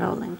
rolling.